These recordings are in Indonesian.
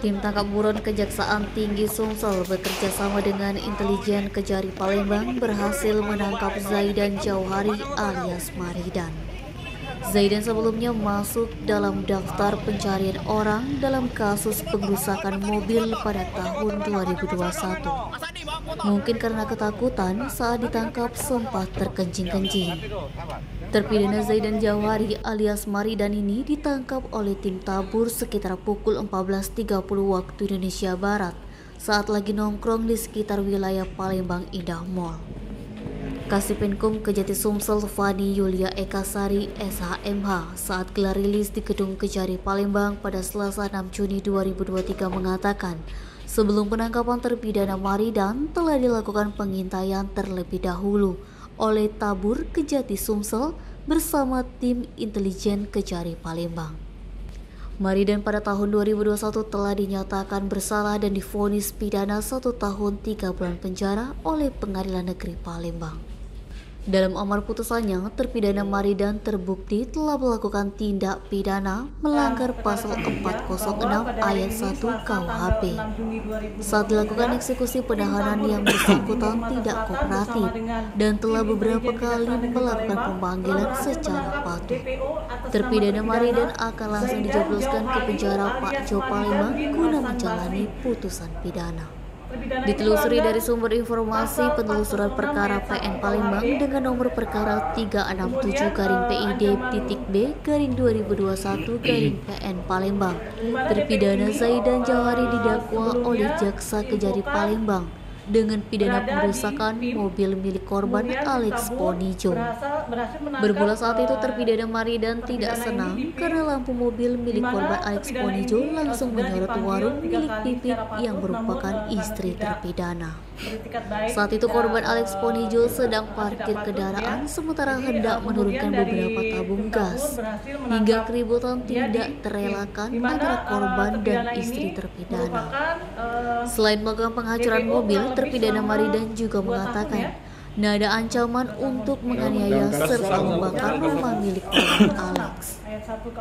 Tim tangkap buron Kejaksaan Tinggi Sumsel bekerja sama dengan intelijen Kejari Palembang berhasil menangkap Zaidan Jauhari alias Maridan. Zaidan sebelumnya masuk dalam daftar pencarian orang dalam kasus pengrusakan mobil pada tahun 2021. Mungkin karena ketakutan saat ditangkap sempat terkencing-kencing. Terpidana Zaidan Jawari alias Maridan ini ditangkap oleh tim tabur sekitar pukul 14.30 waktu Indonesia Barat saat lagi nongkrong di sekitar wilayah Palembang Indah Mall. Kasipenkum Kejati Sumsel Fani Yulia Ekasari SHMH saat gelar rilis di Gedung Kejari Palembang pada Selasa 6 Juni 2023 mengatakan sebelum penangkapan terpidana Maridan telah dilakukan pengintaian terlebih dahulu oleh Tabur Kejati Sumsel bersama tim intelijen Kejari Palembang. Maridan pada tahun 2021 telah dinyatakan bersalah dan difonis pidana satu tahun tiga bulan penjara oleh Pengadilan Negeri Palembang. Dalam amar putusannya, terpidana Maridan terbukti telah melakukan tindak pidana melanggar pasal 406 ayat 1 KUHP. Saat dilakukan eksekusi penahanan yang bersangkutan tidak kooperatif dan telah beberapa kali melakukan pemanggilan secara patuh. Terpidana Maridan akan langsung dijebloskan ke penjara Pak Jo Palembang guna menjalani putusan pidana. Ditelusuri dari sumber informasi penelusuran perkara PN Palembang dengan nomor perkara 367 garing PID titik B garing 2021 garing PN Palembang. Terpidana Zaidan Jawari didakwa oleh Jaksa Kejari Palembang dengan pidana perusakan mobil milik korban Alex Ponijo. Bermula saat itu terpidana Maridan tidak senang karena lampu mobil milik korban Alex Ponijo langsung menyorot warung milik Pipit yang merupakan istri terpidana. Saat itu korban Alex Ponijo sedang parkir kendaraan sementara hendak menurunkan beberapa tabung gas. Hingga keributan tidak terelakkan antara korban dan istri terpidana. Selain melakukan penghancuran mobil, terpidana Maridan juga mengatakan nada ancaman untuk menganiaya serta membakar rumah milik Alex.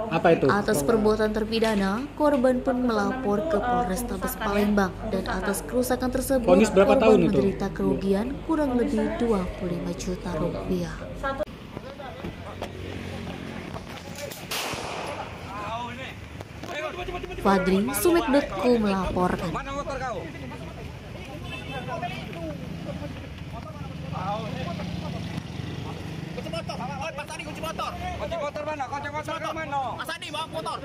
Apa itu? Atas perbuatan terpidana, korban pun melapor ke Polrestabes Palembang dan atas kerusakan tersebut Ponis berapa korban tahun itu? menderita kerugian kurang lebih 25 juta rupiah. Fadri Sumek.ku melaporkan. Kunci motor. Oh, Mas Adi kunci motor. Kunci motor mana? Kunci motor ke mana? Mas Adi bawa motor.